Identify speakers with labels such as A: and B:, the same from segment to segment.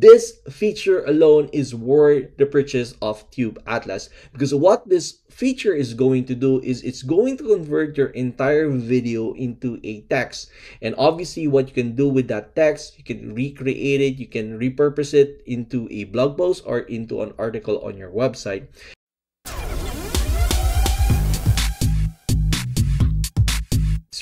A: This feature alone is worth the purchase of Tube Atlas because what this feature is going to do is it's going to convert your entire video into a text. And obviously what you can do with that text, you can recreate it, you can repurpose it into a blog post or into an article on your website.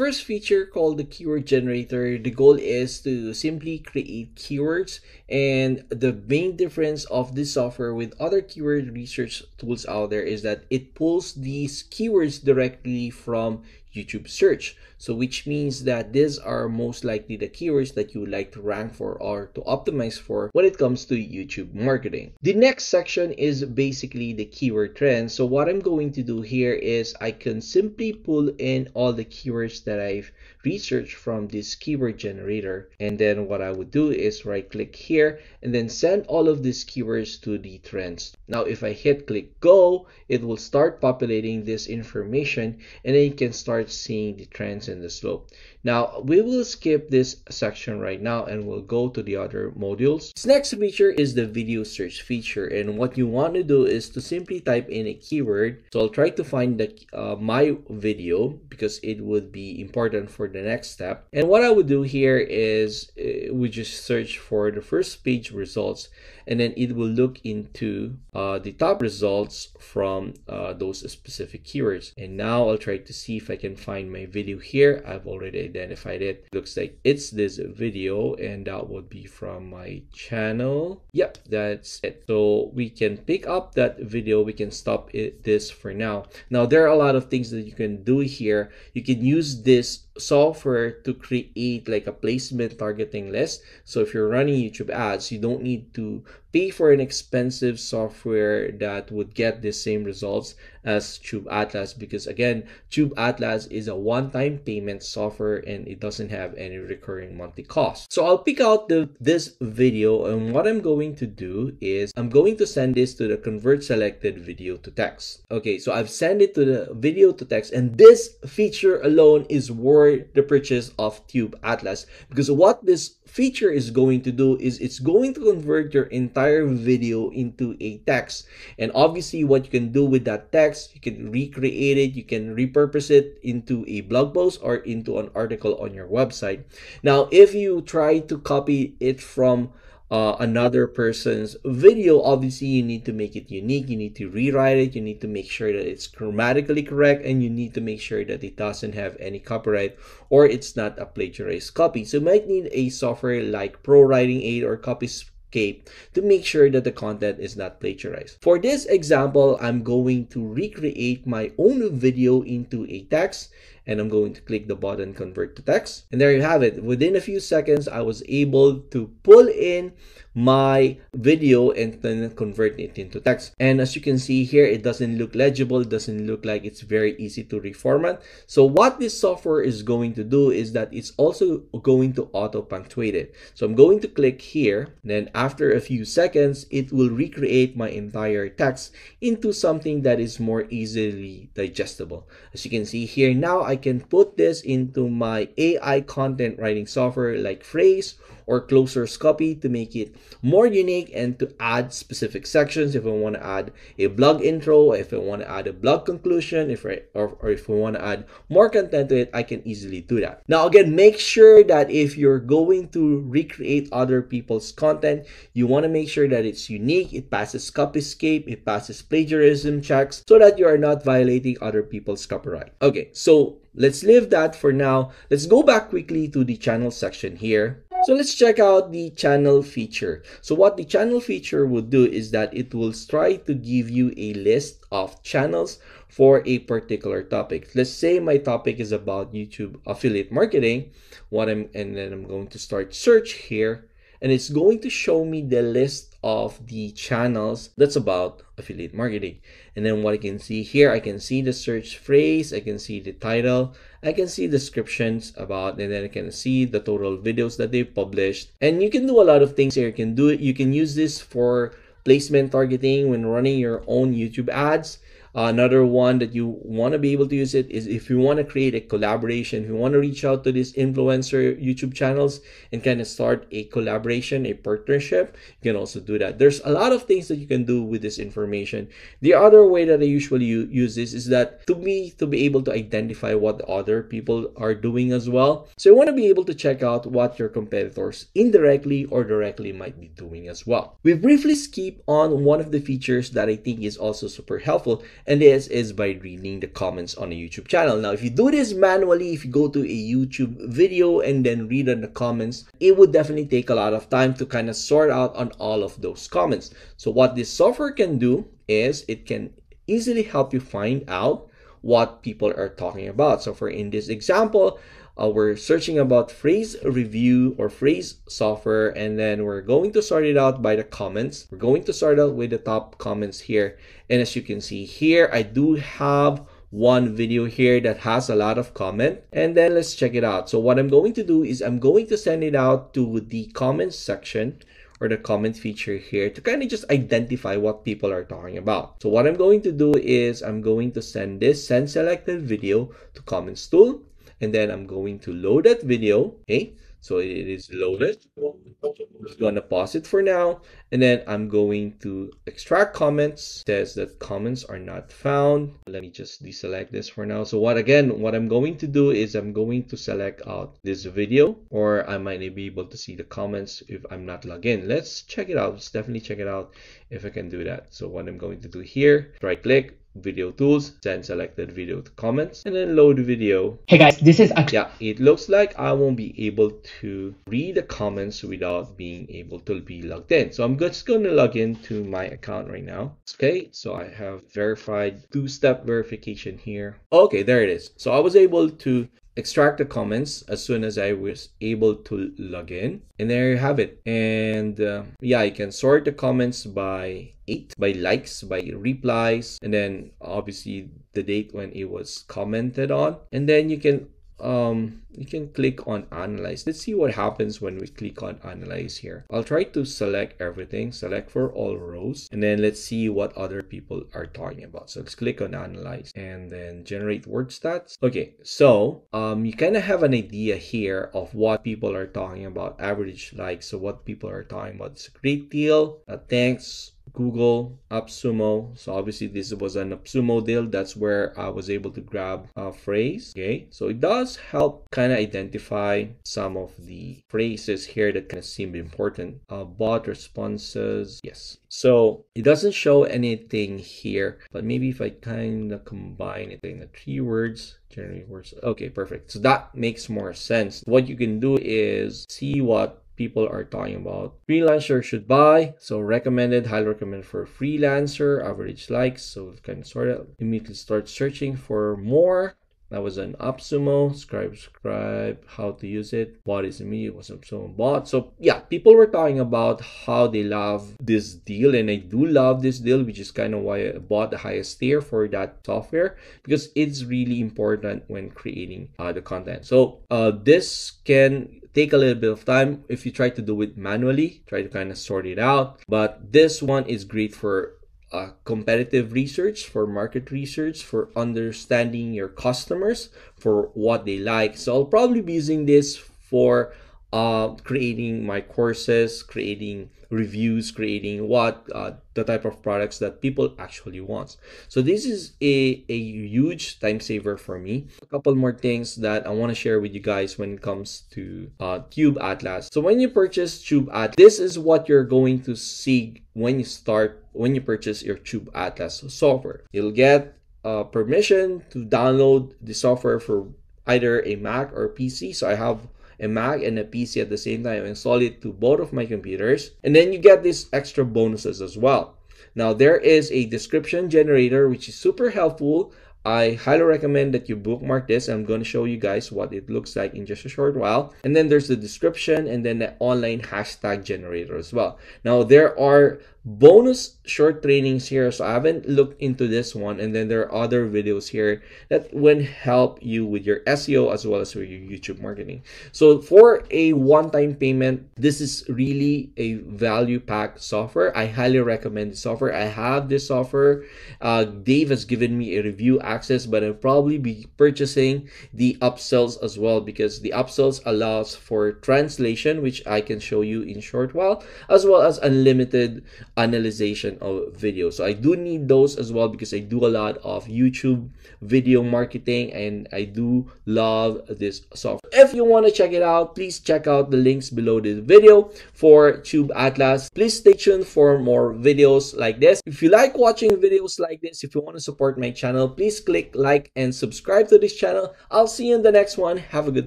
A: First feature called the keyword generator, the goal is to simply create keywords and the main difference of this software with other keyword research tools out there is that it pulls these keywords directly from YouTube search. So which means that these are most likely the keywords that you would like to rank for or to optimize for when it comes to YouTube marketing. The next section is basically the keyword trends. So what I'm going to do here is I can simply pull in all the keywords that I've researched from this keyword generator. And then what I would do is right click here and then send all of these keywords to the trends. Now, if I hit click go, it will start populating this information and then you can start seeing the trends and the slope. Now, we will skip this section right now and we'll go to the other modules. This next feature is the video search feature. And what you want to do is to simply type in a keyword. So I'll try to find the, uh, my video because it would be important for the next step. And what I would do here is uh, we just search for the first page results and then it will look into uh, the top results from uh, those specific keywords. And now I'll try to see if I can find my video here. I've already identified it. Looks like it's this video and that would be from my channel. Yep, that's it. So we can pick up that video. We can stop it, this for now. Now there are a lot of things that you can do here. You can use this software to create like a placement targeting list. So if you're running YouTube ads, you don't need to pay for an expensive software that would get the same results as Tube Atlas because again, Tube Atlas is a one-time payment software and it doesn't have any recurring monthly cost. So I'll pick out the this video and what I'm going to do is I'm going to send this to the convert selected video to text. Okay, so I've sent it to the video to text and this feature alone is worth the purchase of Tube Atlas. Because what this feature is going to do is it's going to convert your entire video into a text. And obviously what you can do with that text you can recreate it you can repurpose it into a blog post or into an article on your website. Now if you try to copy it from uh, another person's video, obviously you need to make it unique. You need to rewrite it. You need to make sure that it's grammatically correct and you need to make sure that it doesn't have any copyright or it's not a plagiarized copy. So you might need a software like Pro Writing Aid or Copyscape to make sure that the content is not plagiarized. For this example, I'm going to recreate my own video into a text and I'm going to click the button convert to text. And there you have it. Within a few seconds, I was able to pull in my video and then convert it into text. And as you can see here, it doesn't look legible. It doesn't look like it's very easy to reformat. So what this software is going to do is that it's also going to auto punctuate it. So I'm going to click here. Then after a few seconds, it will recreate my entire text into something that is more easily digestible. As you can see here now, I can put this into my AI content writing software like Frase or ClosersCopy to make it more unique and to add specific sections if I want to add a blog intro, if I want to add a blog conclusion, if I, or, or if I want to add more content to it, I can easily do that. Now again, make sure that if you're going to recreate other people's content, you want to make sure that it's unique, it passes Copyscape, it passes plagiarism checks so that you are not violating other people's copyright. Okay, so let's leave that for now. Let's go back quickly to the channel section here. So let's check out the channel feature. So what the channel feature will do is that it will try to give you a list of channels for a particular topic. Let's say my topic is about YouTube affiliate marketing. What I'm and then I'm going to start search here and it's going to show me the list of the channels that's about affiliate marketing. And then what I can see here I can see the search phrase I can see the title I can see descriptions about and then I can see the total videos that they've published. And you can do a lot of things here. You can do it you can use this for placement targeting when running your own YouTube ads Another one that you want to be able to use it is if you want to create a collaboration, if you want to reach out to these influencer YouTube channels and kind of start a collaboration, a partnership, you can also do that. There's a lot of things that you can do with this information. The other way that I usually use this is that to me, to be able to identify what other people are doing as well. So you want to be able to check out what your competitors indirectly or directly might be doing as well. We briefly skip on one of the features that I think is also super helpful and this is by reading the comments on a YouTube channel. Now, if you do this manually, if you go to a YouTube video and then read on the comments, it would definitely take a lot of time to kind of sort out on all of those comments. So what this software can do is it can easily help you find out what people are talking about. So for in this example, uh, we're searching about Frase review or Frase software and then we're going to sort it out by the comments. We're going to sort out with the top comments here. And as you can see here i do have one video here that has a lot of comment and then let's check it out. So what i'm going to do is i'm going to send it out to the comments section or the comment feature here to kind of just identify what people are talking about. So what I'm going to do is I'm going to send this send selected video to comments tool and then I'm going to load that video okay so it is loaded. I'm just gonna pause it for now and then I'm going to extract comments. It says that comments are not found. Let me just deselect this for now. So what again what I'm going to do is I'm going to select out this video or I might be able to see the comments if I'm not logged in. Let's check it out. Let's definitely check it out if I can do that. So what I'm going to do here right click video tools, send selected video to comments, and then load video.
B: Hey guys, this is Akshay.
A: Yeah, it looks like I won't be able to read the comments without being able to be logged in. So I'm just going to log into my account right now. Okay, so I have verified two-step verification here. Okay, there it is. So I was able to extract the comments as soon as I was able to log in. And there you have it. And uh, yeah, you can sort the comments by eight, by likes, by replies, and then obviously the date when it was commented on. And then you can um, you can click on analyze. Let's see what happens when we click on analyze here. I'll try to select everything, select for all rows, and then let's see what other people are talking about. So let's click on analyze and then generate word stats. Okay, so um, you kind of have an idea here of what people are talking about, average likes. So what people are talking about. It's a great deal. Uh, thanks Google AppSumo. So obviously this was an AppSumo deal. That's where I was able to grab a Frase. Okay, so it does help kind of identify some of the phrases here that kind of seem important. Uh, bot responses, yes. So it doesn't show anything here, but maybe if I kind of combine it in the three words, generate words. Okay, perfect. So that makes more sense. What you can do is see what people are talking about. Freelancer should buy. So recommended, highly recommended for freelancer, average likes. So kind can sort of immediately start searching for more. That was an AppSumo, scribe, scribe, how to use it, what is me, it was AppSumo bot. So yeah, people were talking about how they love this deal and I do love this deal, which is kind of why I bought the highest tier for that software because it's really important when creating uh, the content. So uh, this can take a little bit of time if you try to do it manually, try to kind of sort it out. But this one is great for uh, competitive research, for market research, for understanding your customers, for what they like. So I'll probably be using this for uh, creating my courses, creating reviews, creating what uh, the type of products that people actually want. So this is a, a huge time saver for me. A couple more things that I want to share with you guys when it comes to uh, Tube Atlas. So when you purchase Tube Atlas, this is what you're going to see when you start, when you purchase your Tube Atlas software. You'll get uh, permission to download the software for either a Mac or PC. So I have a Mac and a PC at the same time. Install it to both of my computers. And then you get these extra bonuses as well. Now there is a description generator which is super helpful. I highly recommend that you bookmark this. I'm going to show you guys what it looks like in just a short while. And then there's the description and then the online hashtag generator as well. Now there are bonus short trainings here. So i haven't looked into this one. And then there are other videos here that will help you with your seo as well as with your youtube marketing. So for a one-time payment this is really a value pack software. I highly recommend the software. I have this software. Uh, dave has given me a review access but i'll probably be purchasing the upsells as well because the upsells allows for translation which i can show you in short while as well as unlimited analyzation of video. So I do need those as well because I do a lot of YouTube video marketing and I do love this software. If you want to check it out, please check out the links below this video for Tube Atlas. Please stay tuned for more videos like this. If you like watching videos like this, if you want to support my channel, please click like and subscribe to this channel. I'll see you in the next one. Have a good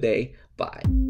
A: day. Bye.